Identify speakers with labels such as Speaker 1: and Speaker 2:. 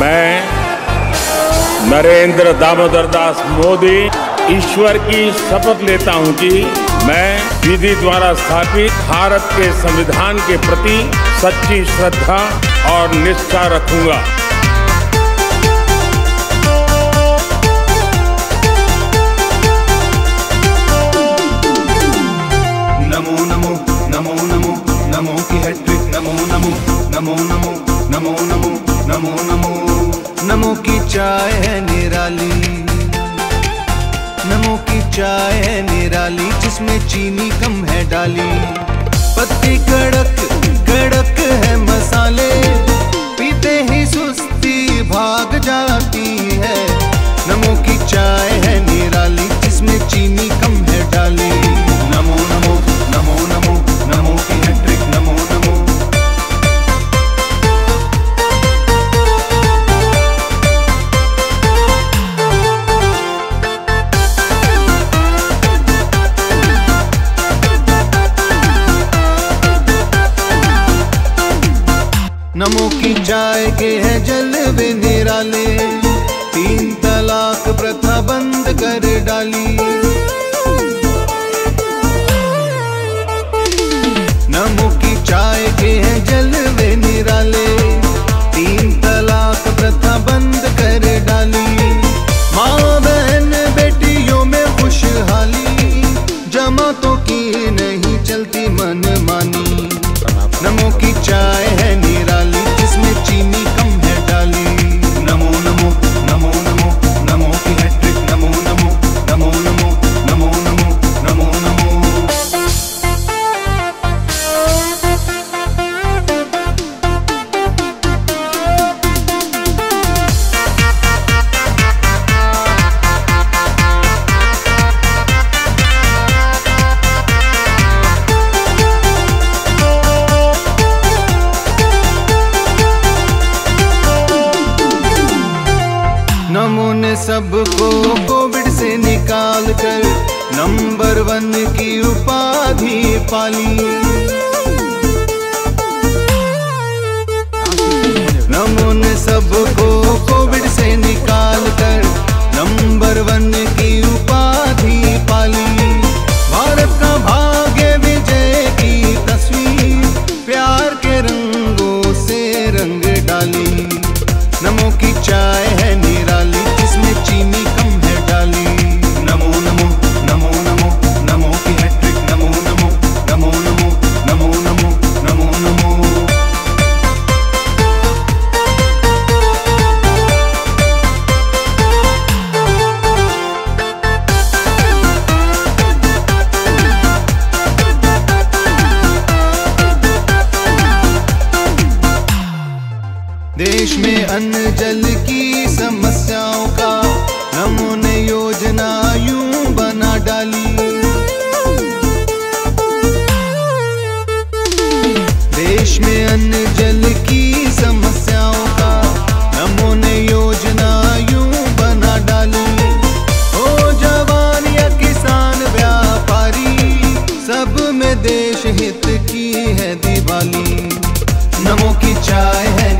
Speaker 1: मैं नरेंद्र दामोदर दास मोदी ईश्वर की शपथ लेता हूँ कि मैं विधि द्वारा स्थापित भारत के संविधान के प्रति सच्ची श्रद्धा और निष्ठा रखूँगा।
Speaker 2: नमो नमो नमो नमो नमो की हैट्रिक नमो नमो नमो नमो नमो नमो। नमो नमो। नमो की चाय है निराली। नमो की चाय है निराली, जिसमें चीनी कम है डाली। पत्ती कड़क कड़क है मसाले। नमो की चाय के है जलवे निराले। तीन तलाक प्रथा बंद कर डाली। सबको को देश में अन्न जल की समस्याओं का नमो ने योजना यूँ बना डाली। देश में अन्न जल की समस्याओं का नमो ने योजना यूँ बना डाली। ओ जवान या किसान, व्यापारी, सब में देश हित की है दिवाली। नमो की चाय है